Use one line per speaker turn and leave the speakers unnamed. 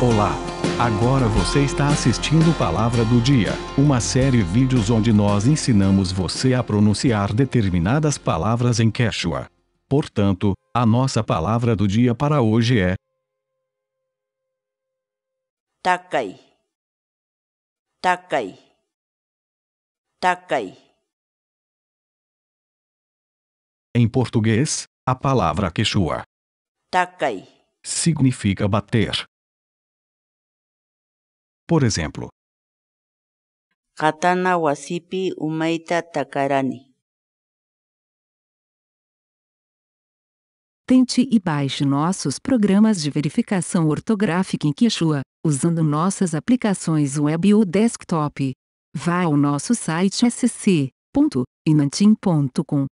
Olá! Agora você está assistindo Palavra do Dia, uma série de vídeos onde nós ensinamos você a pronunciar determinadas palavras em Quechua. Portanto, a nossa palavra do dia para hoje é
Takai. Takai. Takai.
em português, a palavra Quechua
Takai.
significa bater. Por exemplo,
Katana wasipi umaita takarani.
Tente e baixe nossos programas de verificação ortográfica em Quechua, usando nossas aplicações web ou desktop. Vá ao nosso site sc.inantim.com